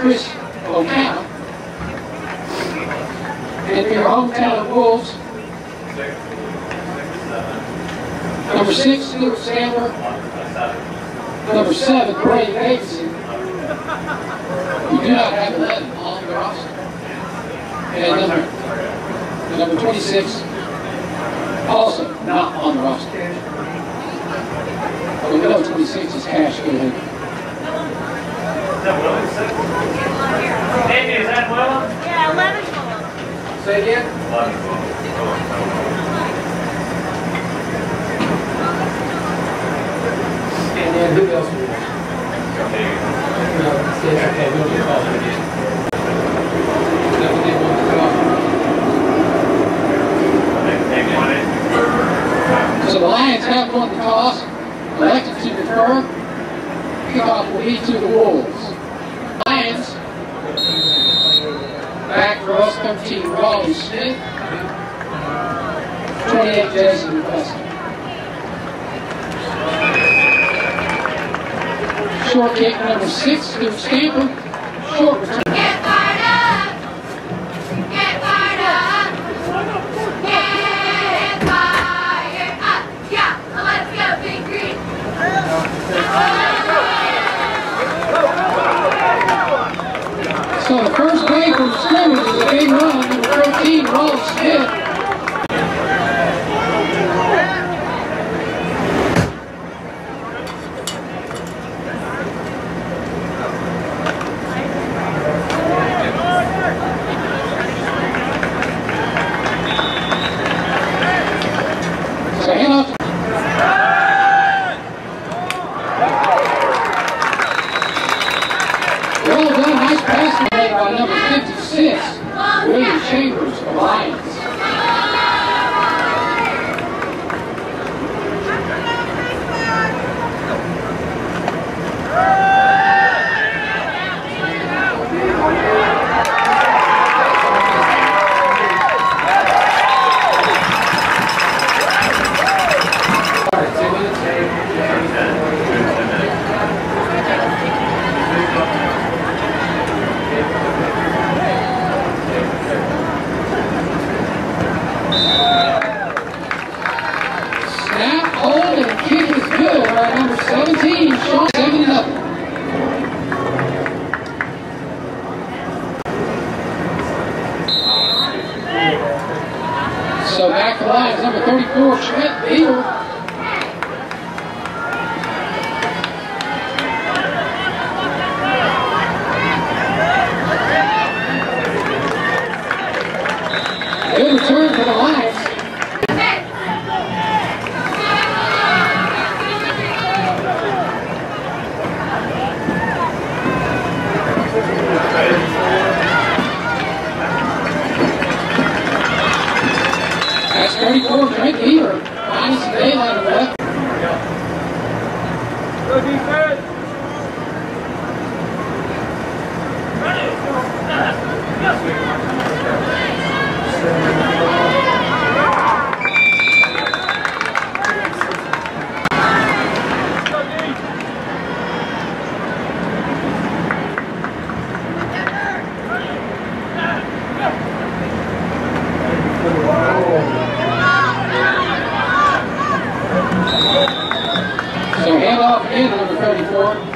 Chris O'Connor. And your hometown Wolves, number six, Stuart Stamper. Number seven, Brady Davidson. You do not have 11 on the roster. And number, number 26, also not on the roster. But we know 26 is Cash Goodwin. Amy, is that well? Yeah, 11 full. Say again? And then who else? we want? No, it's okay, we'll get called again. That we didn't want to call. So the Lions have won the toss, elected to defer. Kickoff will be to the Wolves. Back for us, 13, Raleigh Smith. 28, Jason. Short kick number six, Stuart Stamper. Short return. 13, Raleigh Smith. So hand off again number 34.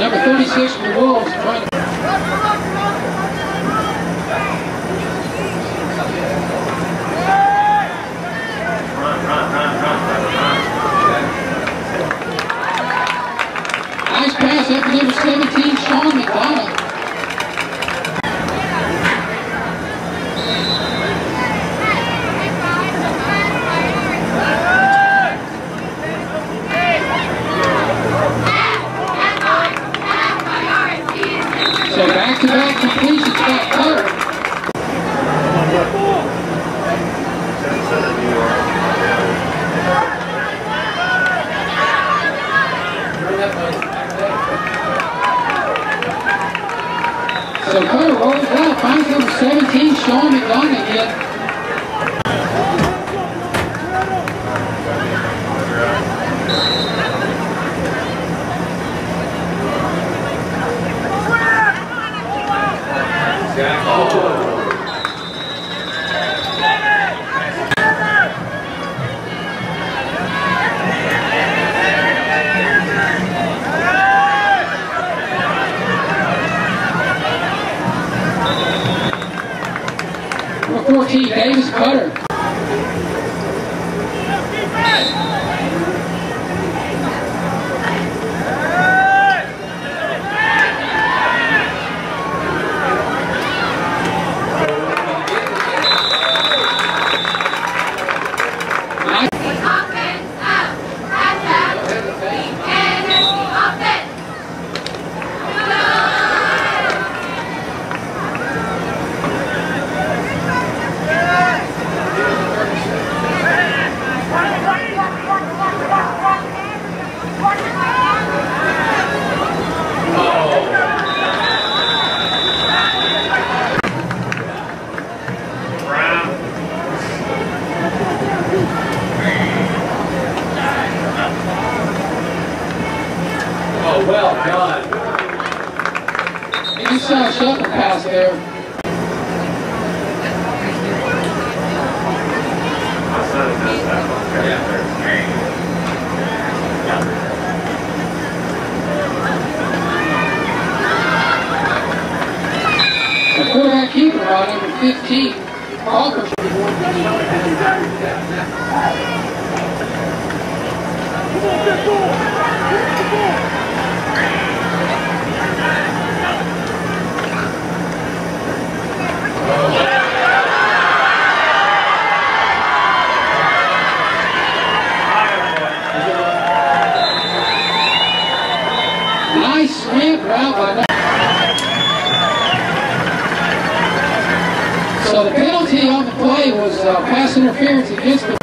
number 36 for the Wolves trying to... Nice pass after number 17. Number 14, Davis Cutter. Defense! So the penalty on the play was uh, pass interference against the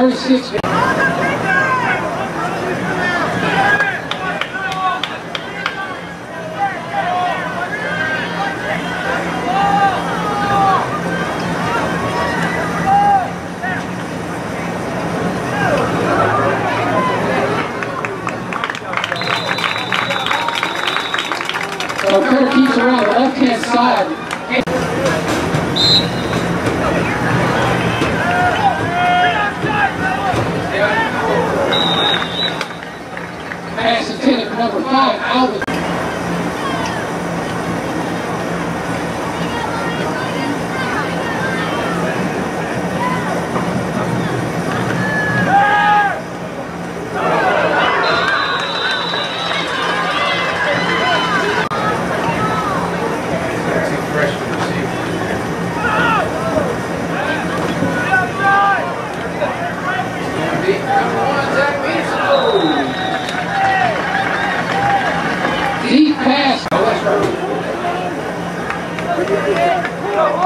Même si tu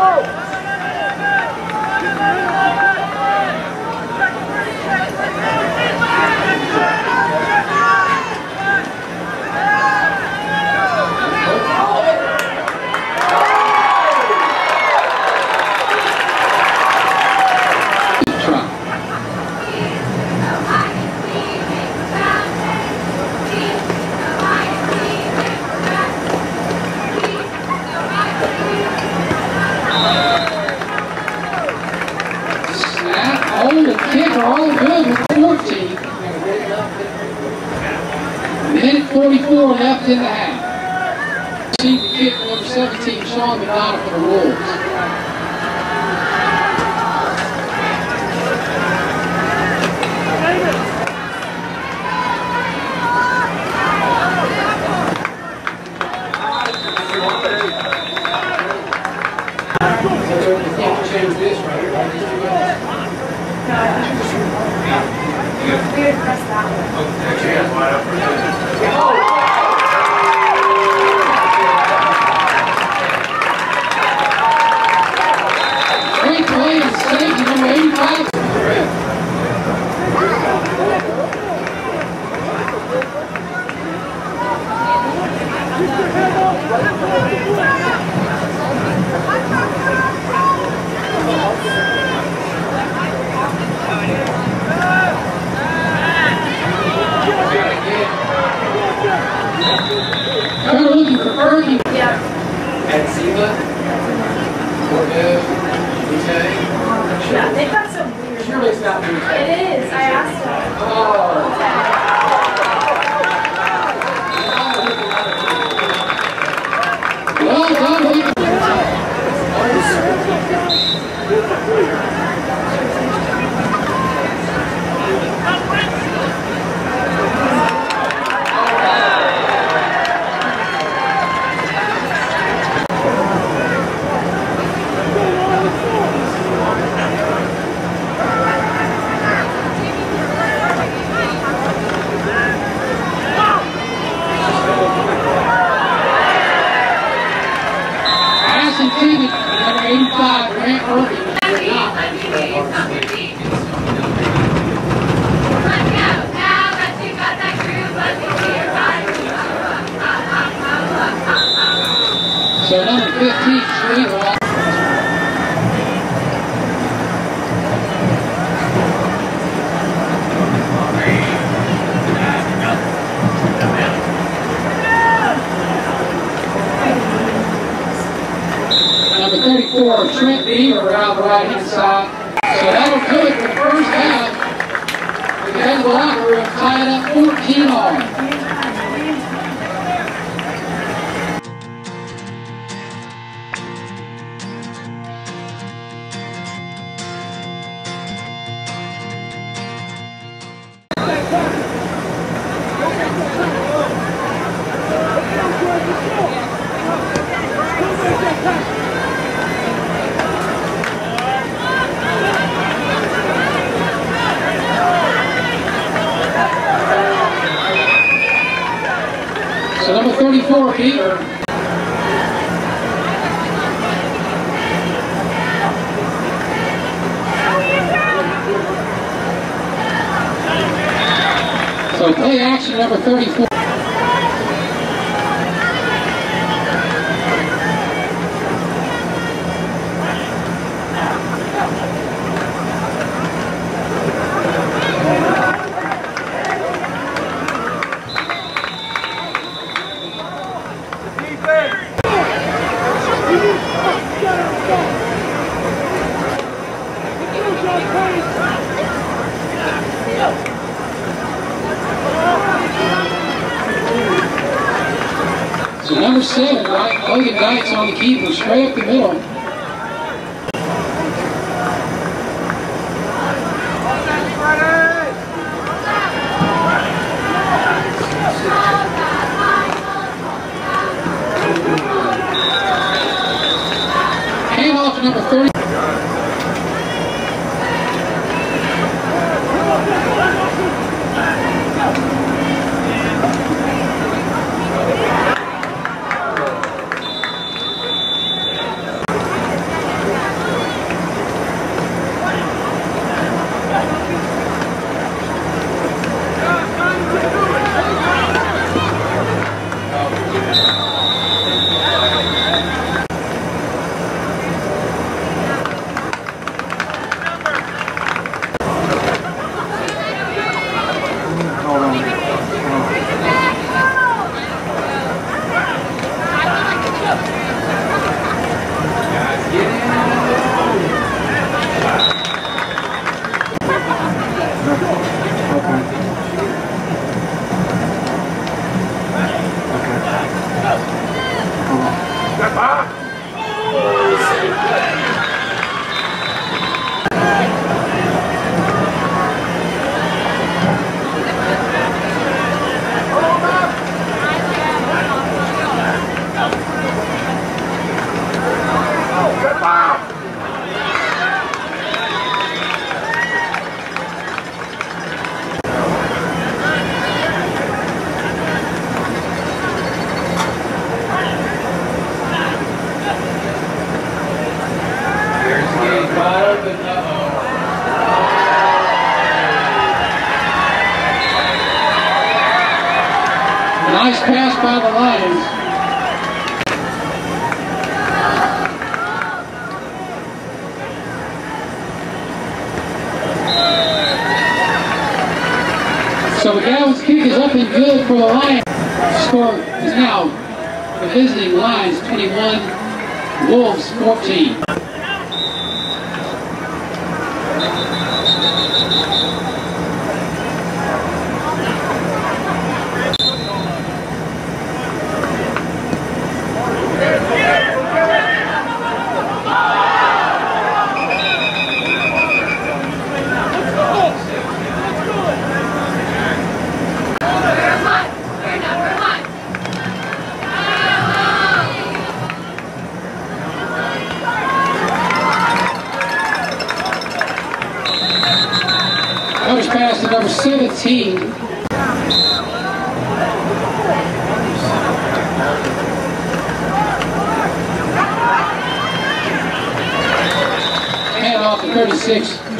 Oh! Disney Lions 21, Wolves 14.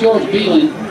George Beeland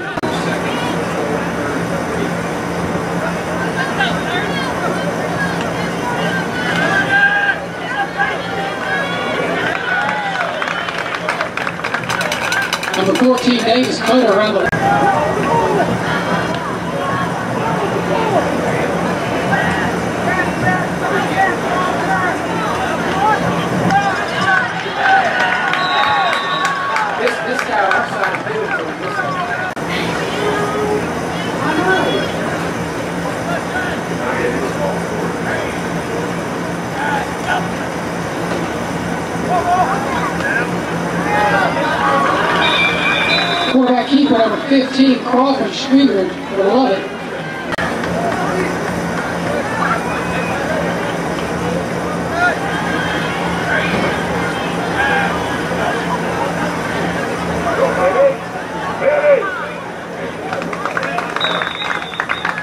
15 Crawford Streeter would love it.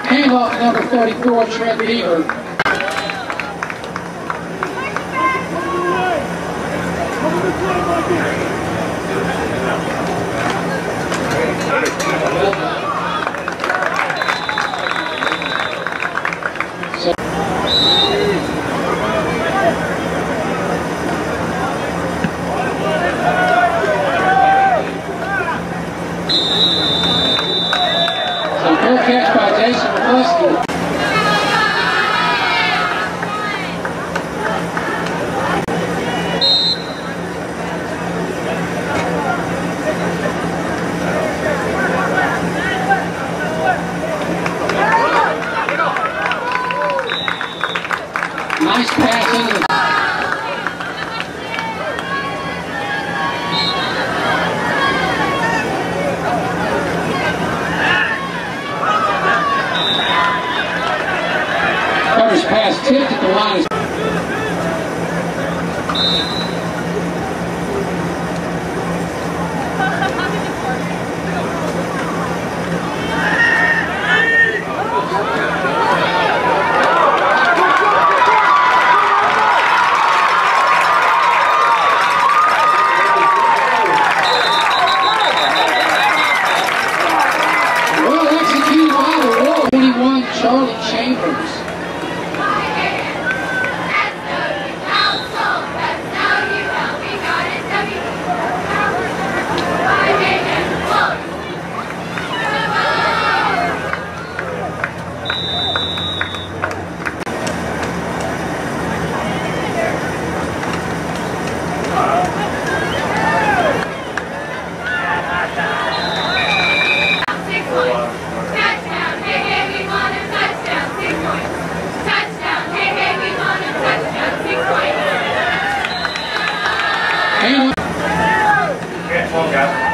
Handoff number 44, Trent Beaver. Nice pass into the พร้อมครับ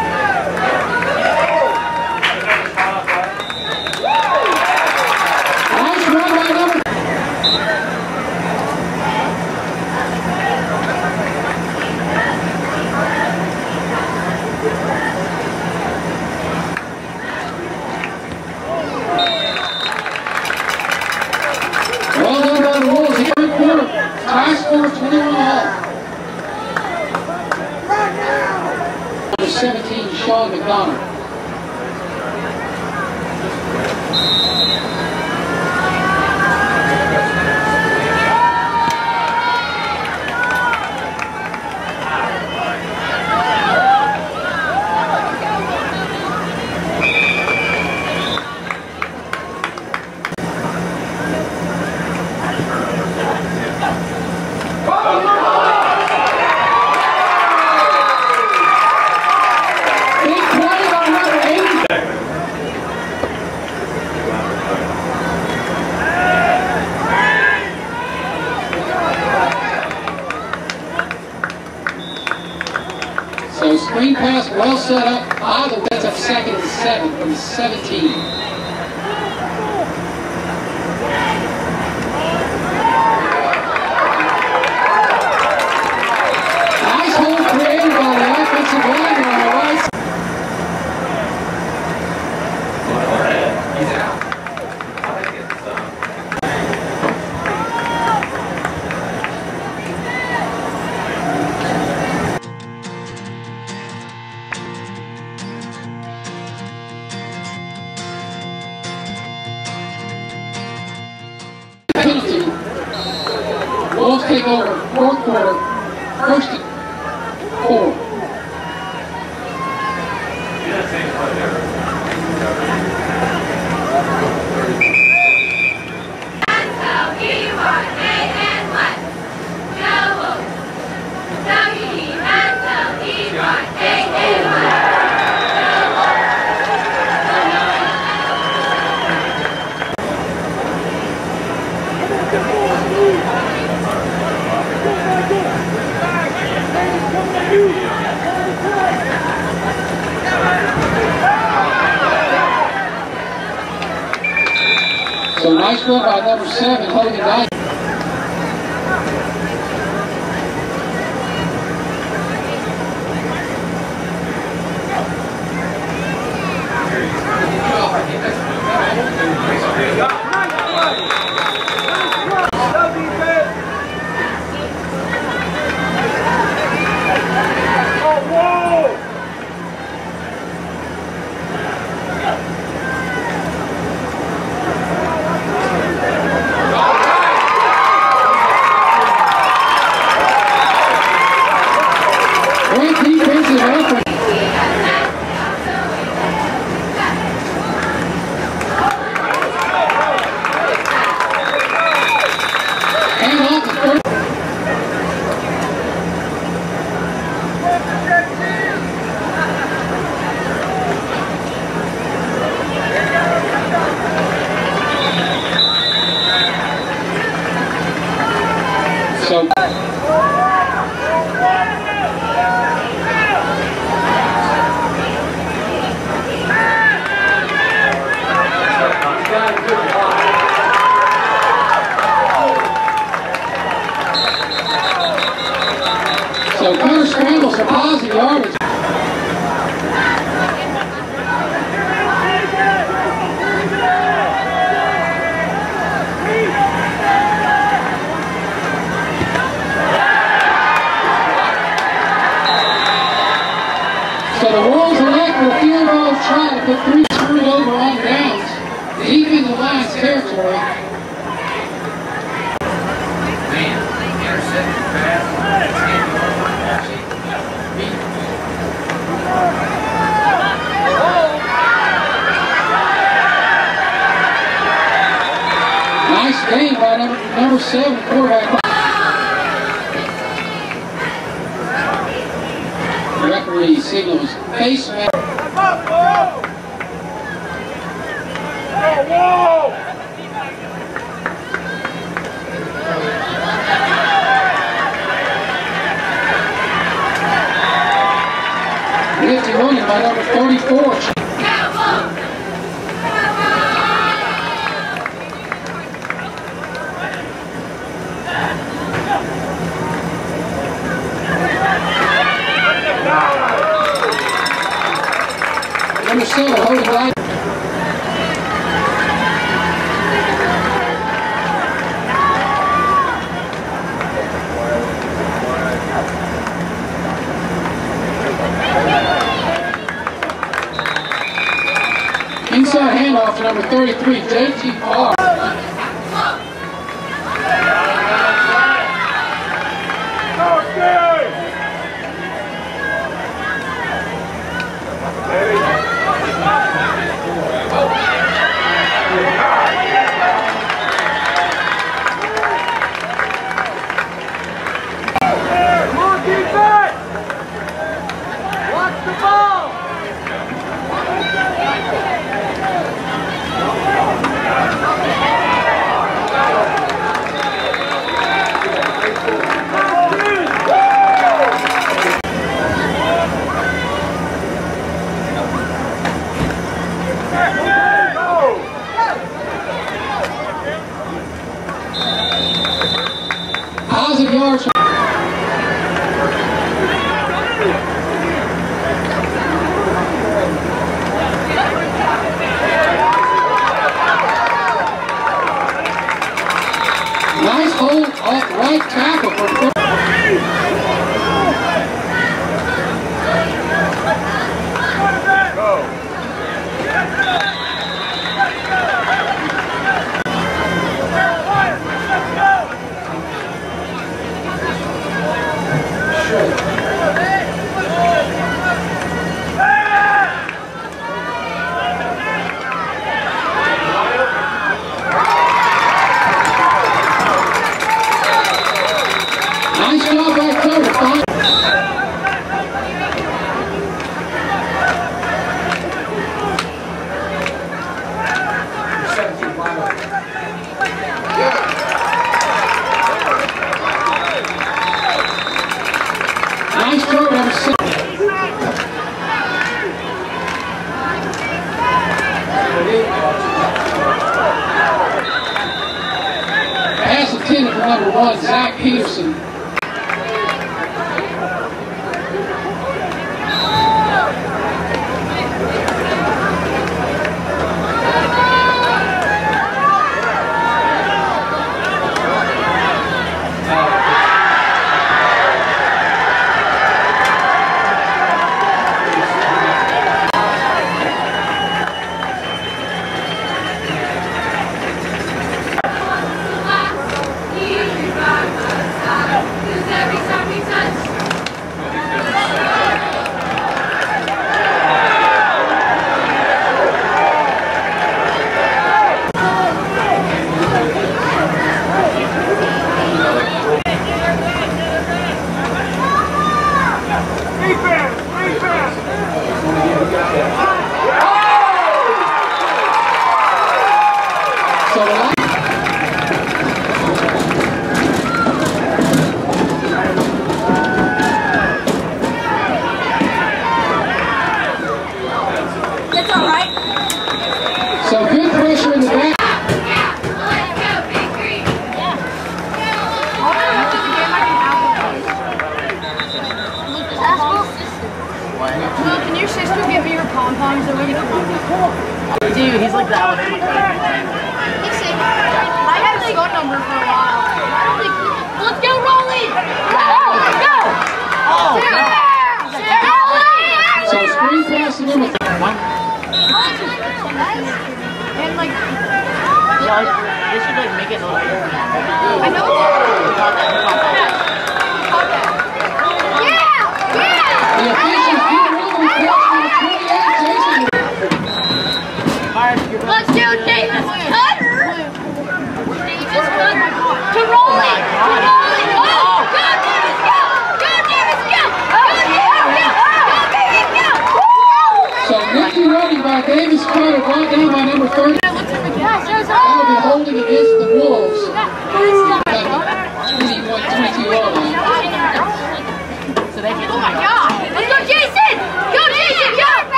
To number 33, JT Parr.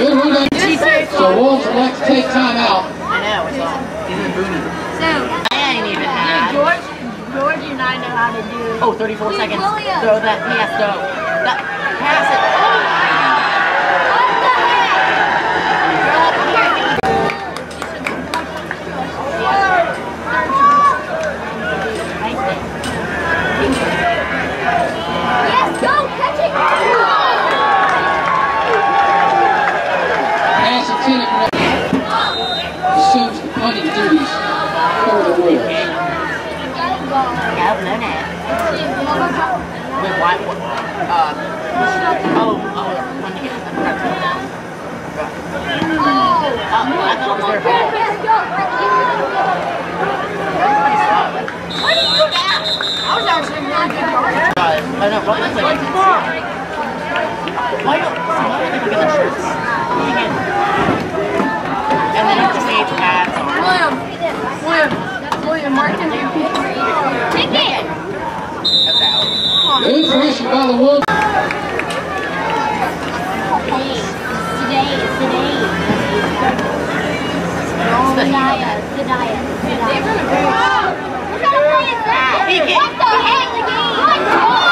Good run by So Wolves will like to take time out. I know, it's all. He's in the booty. So, I ain't even had. George, George and I know how to do Oh, 34 seconds. Williams. Throw that pass, though. That, pass it. Yes, go! Catch it! Pass intended for number assumes the punting duties for the Wolves. Yeah, no, no. Wait, why? What? Uh, oh, oh, when you get to. Oh, I was actually really good. Uh, I don't, see, why don't they at the shirts? And. William, William, William, Mark can do Today, by the wood. Zendaya, Zendaya, Zendaya. What kind play is that? What the heck? What?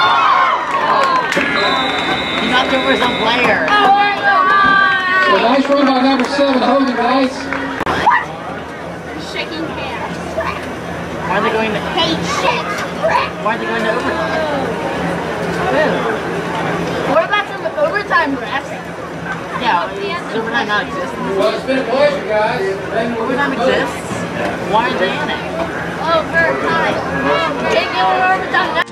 He knocked over some player. So nice run by number seven, holding guys. What? Shaking hands. Why are they going to? Hey, shit. Crap! Why are they going to overtime? What about some overtime refs? Yeah, overtime not exist? Well, it's been a pleasure, guys. Overtime exists? Why are they in it? Overtime. Can't get overtime now.